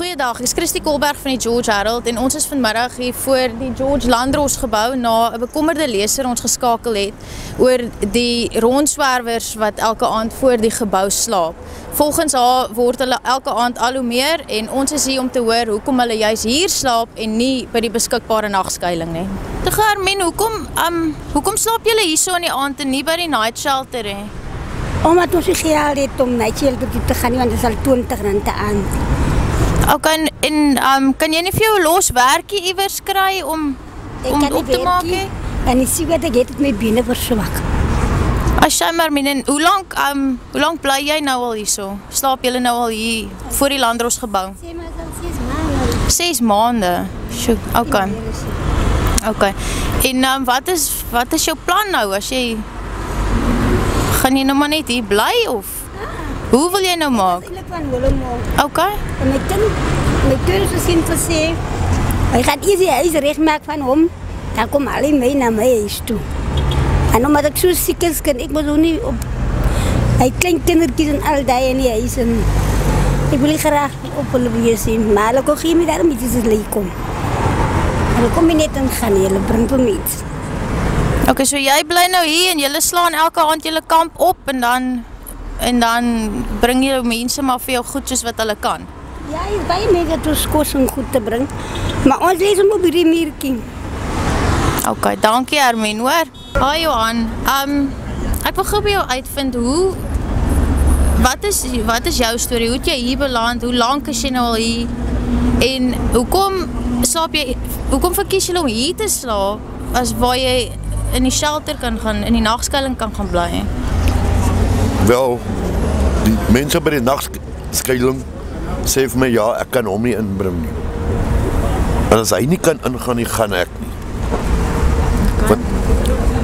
goeiedag. Ek is Christie Kolberg van die George Herald en ons is vanmiddag hier voor die George Landros gebou na 'n bekommerde leser ons geskakel het oor die rondswerwers wat elke aand voor die gebou slaap. Volgens haar word hulle elke aand al hoe meer en ons is hier om te hoor hoekom hulle juis hier slaap en nie by die beskikbare nagskuiling nie. Te Germen, hoekom um hoekom slaap julle hier so in die aand en nie by die night shelter nie? Omdat ons nie geld het om night shelter toe te gaan nie want dit is al 20 rand te aan. Ok, en, en um, kan jy nie vir jou los werkie iewers kry om, Ek om kan op te maak nie? En die sien wat ek het het my bene verswak. As jy maar min, en hoe lank um, hoe lank bly jy nou al hierso? Slaap jy nou al hier voor die Landros gebou? Sê maar dan 6 maande. 6 maande. Sjoe, okay. Okay. En um, wat is wat is jou plan nou as jy gaan jy nou maar net hier bly of hoe wil jy nou maak? Eintlik van Willemo. Okay. En my kind, my kind is in gesê, hy gaan eers die huis regmaak van hom, dan kom al die my na my huis toe. En omdat ek so siek is, kan ek mos ook nie op hy klein kindertjies en al daai in die huis en ek wil nie graag op hulle wees sien, maar hulle kon geen meer daarom iets as hulle hier kom. Hulle kom nie net en gaan nie, hulle bring vir my iets. Okay, so jy bly nou hier en julle slaan elke aand julle kamp op en dan en dan bring jy mense maar vir jou goed soos wat hulle kan. Ja, is baie mense wat ons kos en goed te bring. Maar ons lees hom op hierdie muurtjie. Okay, dankie Hermen, hoor. Haai Johan. Um ek wil gou by jou uitvind hoe wat is wat is jou storie? Hoe het jy hier beland? Hoe lank is jy nou al hier? En hoekom slaap jy hoekom verkies jy om hier te slaap as waar jy in die shelter kan gaan, in die nagskuiling kan gaan bly? Wel, die mense by die nagskuiling sê vir my ja, ek kan hom nie inbring nie. En as hy nie kan ingaan nie, gaan ek nie. Want,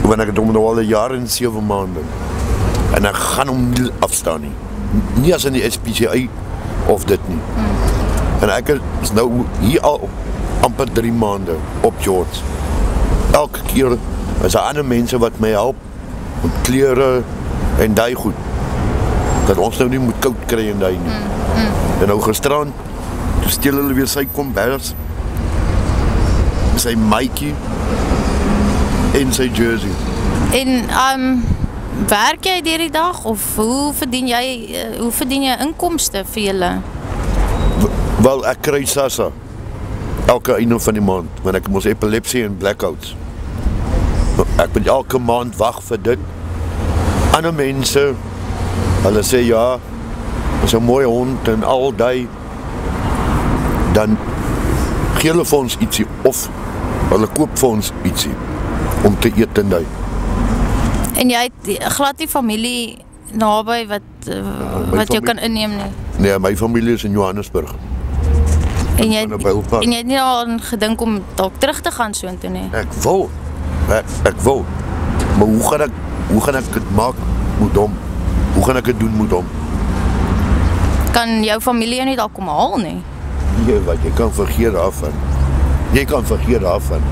want ek het hom nou al 'n jaar en 7 maande. En ek gaan hom nie afstaan nie. Nie as in die SPCA of dit nie. En ek is nou hier al amper 3 maande op George. Elke keer is daar ander mense wat my help met klere en daai goed. Dat ons nou nie moet koud kry en daai nie. Mm, mm. En nou gisteraan steel hulle weer sy kombers. Sy maatjie en sy jersey. En um werk jy deur die dag of hoe verdien jy uh, hoe verdien jy inkomste vir julle? Wel ek kry SASSA elke einde van die maand want ek mos epilepsie en blackouts. Ek moet elke maand wag vir dit. Ander mense hulle sê ja, is 'n mooi hond en al daai dan gee hulle vir ons ietsie of hulle koop vir ons ietsie om te eet en daai. En jy het glad nie familie naby wat uh, my wat jou kan inneem nie. Nee, my familie is in Johannesburg. En jy en jy het nie aan gedink om dalk terug te gaan soontoe nie. Ek wil. Ek, ek wil. Maar hoe gaan ek hoe gaan ek dit maak met hom? Hoe gaan ek dit doen met hom? Kan jou familie jou nie dalk kom haal nie? Jy wat jy kan vergeet daarvan. Jy kan vergeet daarvan.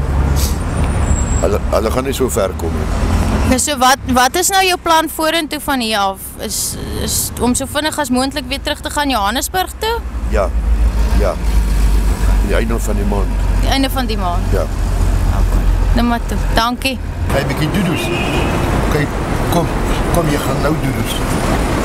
Hulle hulle gaan nie so ver kom nie. Nou so wat wat is nou jou plan vorentoe van hier af? Is is om so vinnig as moontlik weer terug te gaan Johannesburg toe? Ja. Ja. Die einde van die maand. Die einde van die maand. Ja. Nou maar toe. Dankie. Kyk bietjie doedoes. Kyk, kom. Kom jy gaan nou doedoes. Kom.